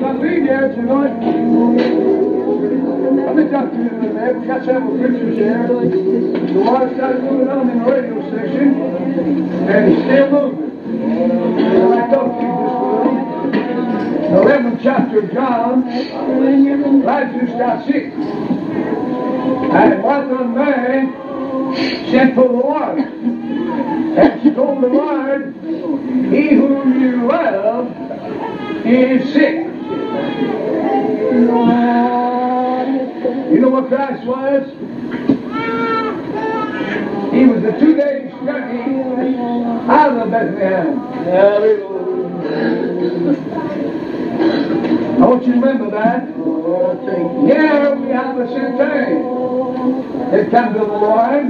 Not leave yet, you know it. Let me talk to a minute, man. We got several preachers here. The water started moving on in the radio station, and it's still moving. And I to you just a. The 11th chapter of John, Lazarus got sick. And Martha and Mary sent for the Lord. And she told the Lord, He whom you love is sick. Christ was? He was a two days journey out of Bethlehem. I want you to remember that. Here we have the centurion that come to the Lord,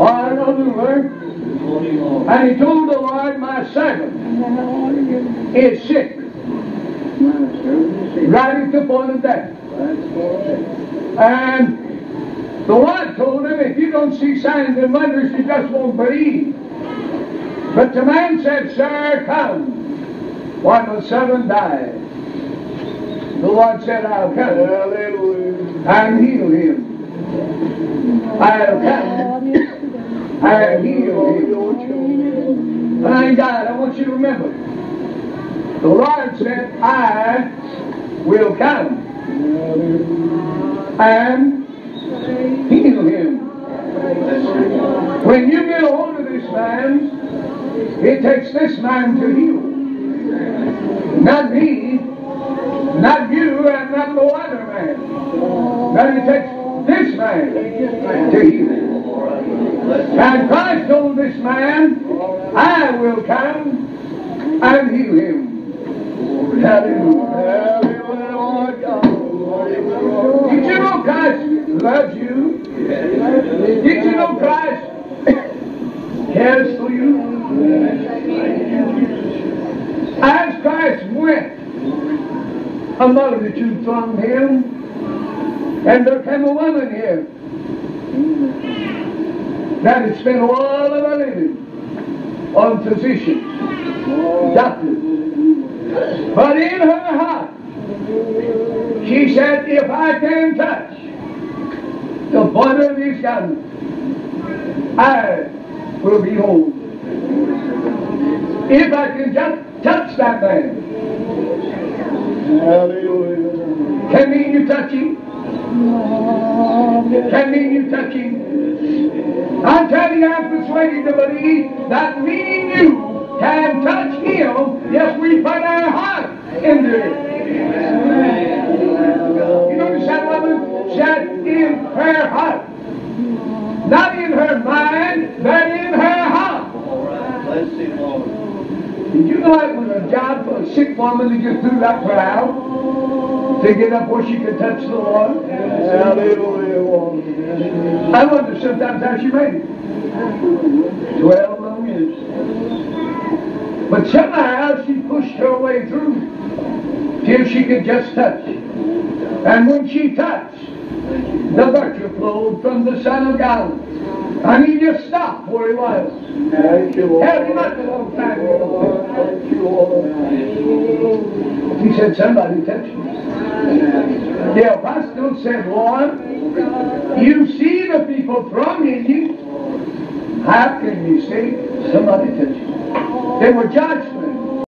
or an ruler, and he told the Lord, My servant is sick, right at the point of death. And the Lord told him, If you don't see signs and wonders, you just won't believe. But the man said, Sir, come. One of seven died. The Lord said, I'll come and heal him. I'll come and heal him. Thank God, I want you to remember. The Lord said, I will come and heal him. When you get a hold of this man, it takes this man to heal. Not me, not you, and not no other man. But it takes this man to heal. And Christ told this man, I will come and heal him. Hallelujah. Did you know Christ loves you? Did you know Christ cares for you? As Christ went, a multitude thronged him, and there came a woman here that had spent all of her living on physicians, doctors. But in her heart, she said, if I can touch the his I will be whole. If I can just touch that man, can mean you touch him. Can mean you touch him. I'm telling you, I'm persuaded to believe that me and you can touch him if we put our heart into it. Her heart. Not in her mind, but in her heart. Did you know it was a job for a sick woman to get through that crowd? To get up where she could touch the Lord? I wonder sometimes how she made it. Twelve long years. But somehow she pushed her way through till she could just touch. And when she touched, the virtue flowed from the Son of God. And he just stopped where he was. Thank you, Lord. Held him up a long time. Thank you, Lord. He said, somebody touched me. The apostle said, Lord, you see the people thronging you. How can you say somebody touched you? They were judged